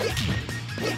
Yeah.